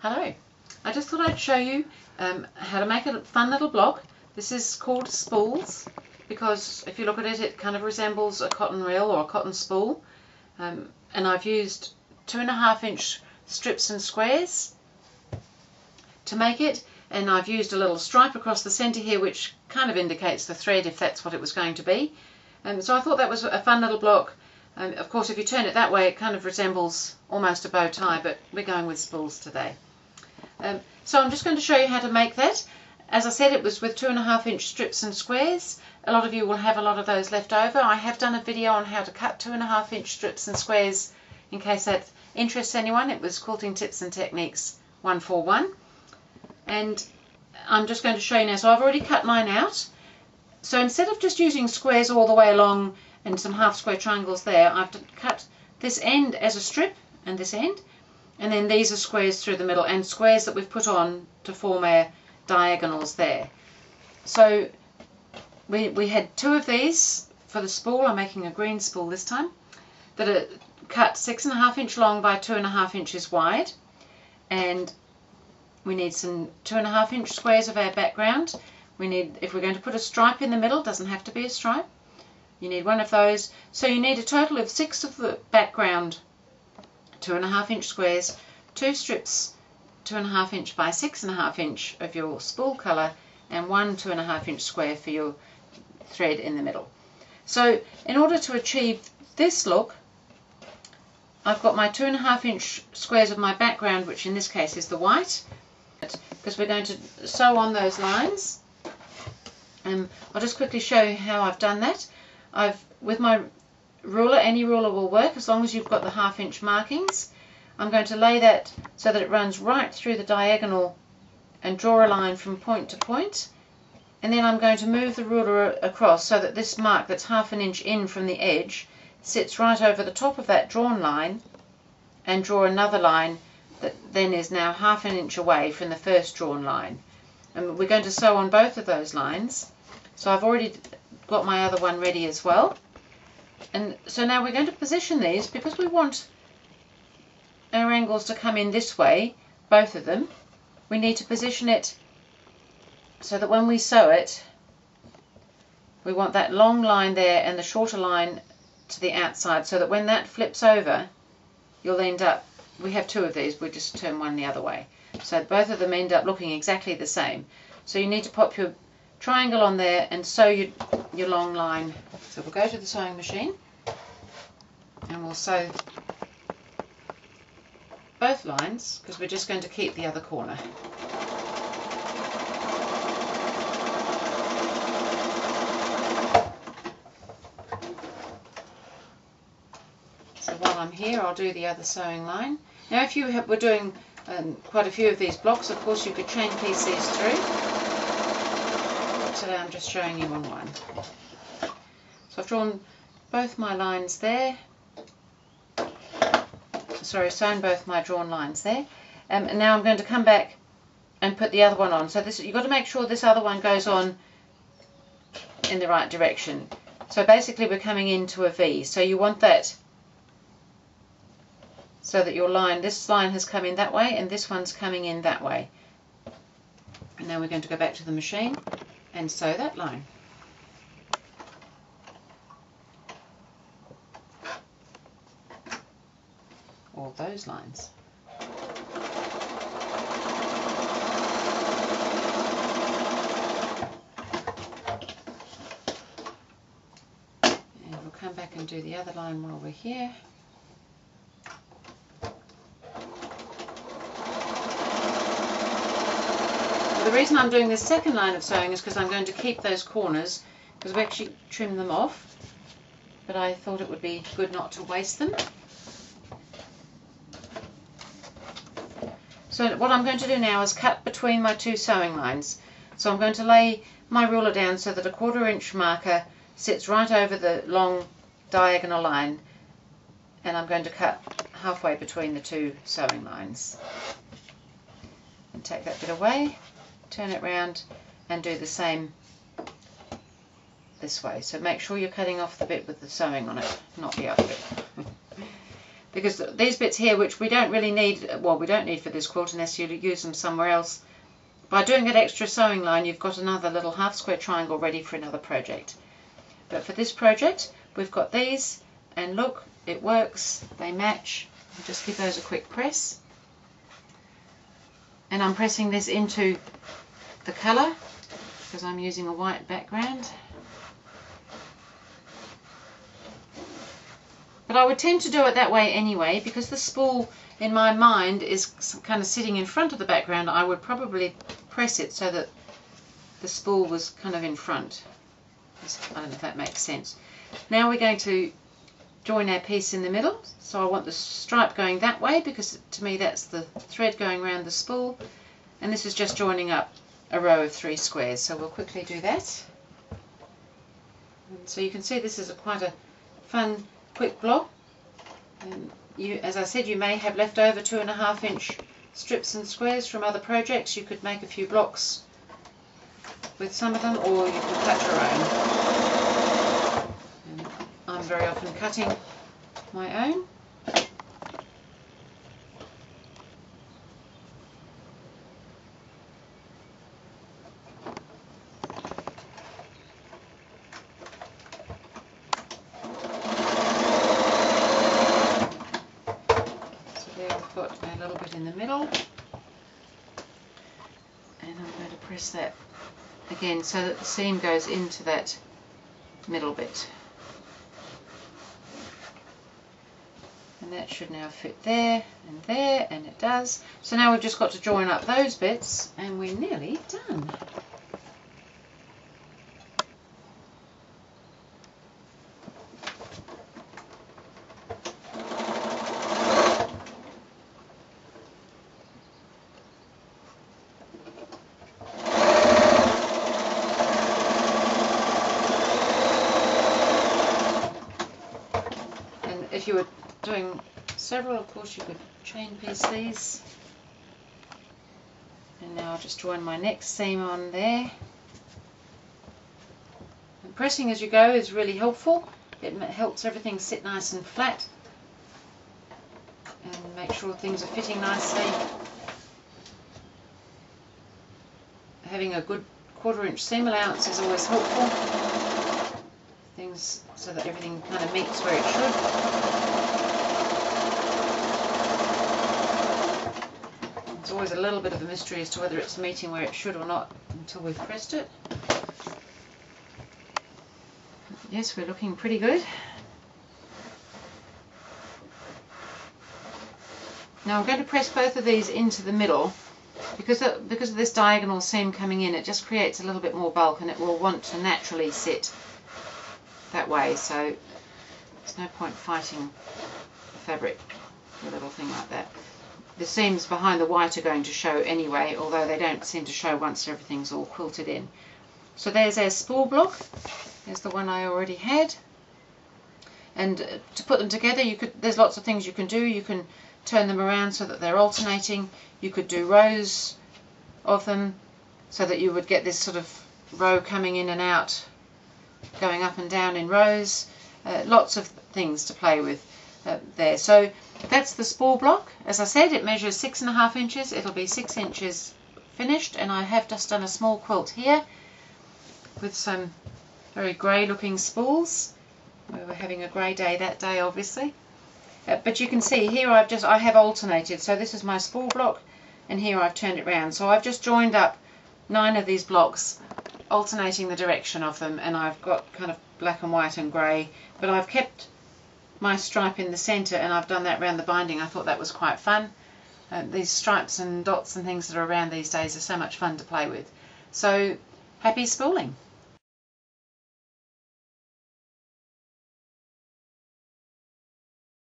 Hello, I just thought I'd show you um, how to make a fun little block. This is called spools because if you look at it it kind of resembles a cotton reel or a cotton spool um, and I've used two and a half inch strips and squares to make it and I've used a little stripe across the centre here which kind of indicates the thread if that's what it was going to be. Um, so I thought that was a fun little block. Um, of course if you turn it that way it kind of resembles almost a bow tie but we're going with spools today. Um, so I'm just going to show you how to make that. As I said, it was with two and a half inch strips and squares. A lot of you will have a lot of those left over. I have done a video on how to cut two and a half inch strips and squares in case that interests anyone. It was Quilting Tips and Techniques 141. And I'm just going to show you now. So I've already cut mine out. So instead of just using squares all the way along and some half square triangles there, I've cut this end as a strip and this end and then these are squares through the middle and squares that we've put on to form our diagonals there. So we, we had two of these for the spool, I'm making a green spool this time, that are cut six and a half inch long by two and a half inches wide and we need some two and a half inch squares of our background. We need, if we're going to put a stripe in the middle, doesn't have to be a stripe, you need one of those. So you need a total of six of the background two and a half inch squares, two strips two and a half inch by six and a half inch of your spool colour and one two and a half inch square for your thread in the middle. So in order to achieve this look I've got my two and a half inch squares of my background which in this case is the white because we're going to sew on those lines. Um, I'll just quickly show you how I've done that. I've with my ruler, any ruler will work as long as you've got the half inch markings. I'm going to lay that so that it runs right through the diagonal and draw a line from point to point. And then I'm going to move the ruler across so that this mark that's half an inch in from the edge sits right over the top of that drawn line and draw another line that then is now half an inch away from the first drawn line. And we're going to sew on both of those lines. So I've already got my other one ready as well and so now we're going to position these because we want our angles to come in this way, both of them. We need to position it so that when we sew it, we want that long line there and the shorter line to the outside so that when that flips over, you'll end up, we have two of these, we just turn one the other way. So both of them end up looking exactly the same. So you need to pop your triangle on there and sew your, your long line. So we'll go to the sewing machine and we'll sew both lines because we're just going to keep the other corner. So while I'm here I'll do the other sewing line. Now if you were doing um, quite a few of these blocks of course you could chain piece these through today I'm just showing you on one. So I've drawn both my lines there. Sorry, sewn both my drawn lines there. Um, and now I'm going to come back and put the other one on. So this you've got to make sure this other one goes on in the right direction. So basically we're coming into a V. So you want that so that your line, this line has come in that way and this one's coming in that way. And now we're going to go back to the machine and sew that line. All those lines. And we'll come back and do the other line while we're here. Reason I'm doing this second line of sewing is because I'm going to keep those corners because we actually trim them off but I thought it would be good not to waste them. So what I'm going to do now is cut between my two sewing lines. So I'm going to lay my ruler down so that a quarter inch marker sits right over the long diagonal line and I'm going to cut halfway between the two sewing lines. And take that bit away turn it round and do the same this way. So make sure you're cutting off the bit with the sewing on it, not the other bit. because these bits here which we don't really need well we don't need for this quilt unless you use them somewhere else. By doing an extra sewing line you've got another little half square triangle ready for another project. But for this project we've got these and look it works. They match. I'll just give those a quick press and I'm pressing this into the colour because I'm using a white background But I would tend to do it that way anyway because the spool in my mind is kind of sitting in front of the background. I would probably press it so that the spool was kind of in front. I don't know if that makes sense. Now we're going to join our piece in the middle. So I want the stripe going that way because to me that's the thread going around the spool. And this is just joining up a row of three squares. So we'll quickly do that. And so you can see this is a quite a fun quick block. And you, as I said, you may have left over two and a half inch strips and squares from other projects. You could make a few blocks with some of them or you could cut your own. Very often cutting my own. So there we've got a little bit in the middle and I'm going to press that again so that the seam goes into that middle bit and that should now fit there and there and it does. So now we've just got to join up those bits and we're nearly done. And if you were doing several, of course you could chain piece these. And now I'll just join my next seam on there. And pressing as you go is really helpful. It helps everything sit nice and flat and make sure things are fitting nicely. Having a good quarter inch seam allowance is always helpful. So that everything kind of meets where it should. It's always a little bit of a mystery as to whether it's meeting where it should or not until we've pressed it. Yes, we're looking pretty good. Now I'm going to press both of these into the middle because of, because of this diagonal seam coming in it just creates a little bit more bulk and it will want to naturally sit that way so there's no point fighting the fabric a little thing like that. The seams behind the white are going to show anyway although they don't seem to show once everything's all quilted in. So there's our spool block. There's the one I already had. And to put them together, you could. There's lots of things you can do. You can turn them around so that they're alternating. You could do rows of them so that you would get this sort of row coming in and out going up and down in rows. Uh, lots of things to play with uh, there. So that's the spool block. As I said, it measures six and a half inches. It'll be six inches finished, and I have just done a small quilt here with some very grey looking spools. We were having a grey day that day, obviously. Uh, but you can see here I've just I have alternated. So this is my spool block, and here I've turned it round. So I've just joined up nine of these blocks alternating the direction of them and I've got kind of black and white and grey but I've kept my stripe in the centre and I've done that around the binding. I thought that was quite fun. Uh, these stripes and dots and things that are around these days are so much fun to play with. So happy spooling